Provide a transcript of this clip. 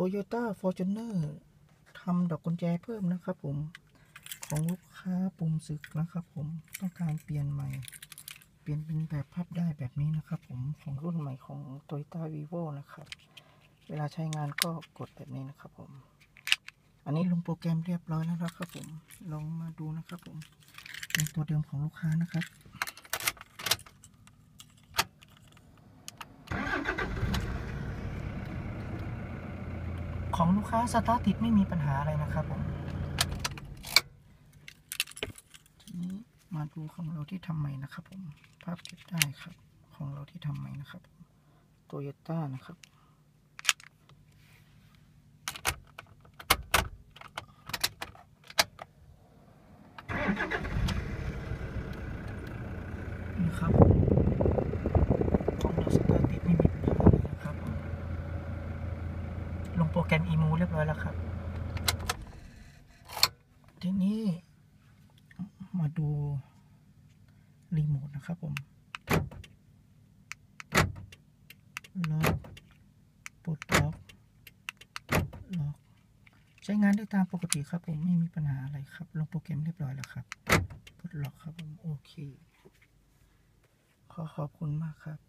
Toyota Fortuner ทำดอกกุญแจเพิ่มนะครับผม ของลูกค้าปุ่มศึกนะครับผมต้องการเปลี่ยนใหม่ เปลี่ยนเป็นแบบพับได้แบบนี้นะครับผมของรุ่นใหม่ของ Toyota Vivo นะครับ เวลาใช้งานก็กดแบบนี้นะครับผม อันนี้ลงโปรแกรมเรียบร้อยแล้วครับผม ลองมาดูนะครับผม เป็นตัวเดิมของลูกค้านะครับ ของลูกค้าสตาร์ทติดไม่มีปัญหาอะไรนะครับผมทีนี้มาดูของเราที่ทำใหม่นะครับผมภาพเก็บได้ครับ ของเราที่ทำใหม่นะครับโตโยต้านะครับนี่ครับผมของเราสตาร์ทติดไม่มีปัญหาเลยนะครับผม ลงโปรแกรม EMU เรียบร้อยแล้วครับ ทีนี้มาดูรีโมทนะครับผมล็อกปลดล็อกล็อก ใช้งานได้ตามปกติครับผมไม่มีปัญหาอะไรครับ ลงโปรแกรมเรียบร้อยแล้วครับ ปลดล็อกครับผม โอเค ขอขอบคุณมากครับ